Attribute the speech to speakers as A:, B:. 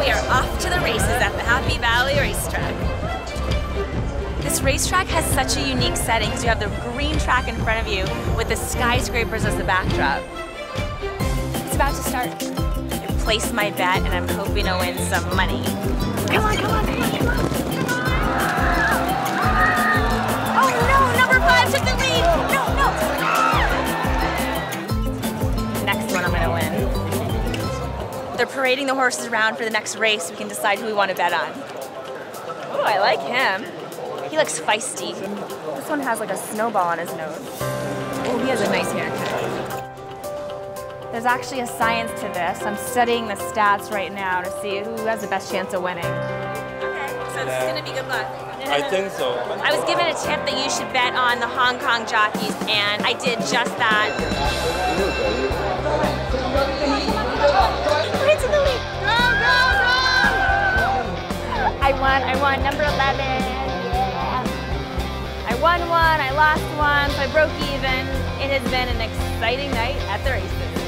A: we are off to the races at the Happy Valley Racetrack. This racetrack has such a unique setting because you have the green track in front of you with the skyscrapers as the backdrop. It's about to start. I placed my bet and I'm hoping to win some money. Come on, come on, They're parading the horses around for the next race. We can decide who we want to bet on. Oh, I like him. He looks feisty. This one has like a snowball on his nose. Oh, he has a nice haircut. There's actually a science to this. I'm studying the stats right now to see who has the best chance of winning. Okay, so this is gonna be good luck.
B: I think so.
A: I was given a tip that you should bet on the Hong Kong jockeys, and I did just that. Won, I won, number 11. Yeah. I won one, I lost one, so I broke even. It has been an exciting night at the races.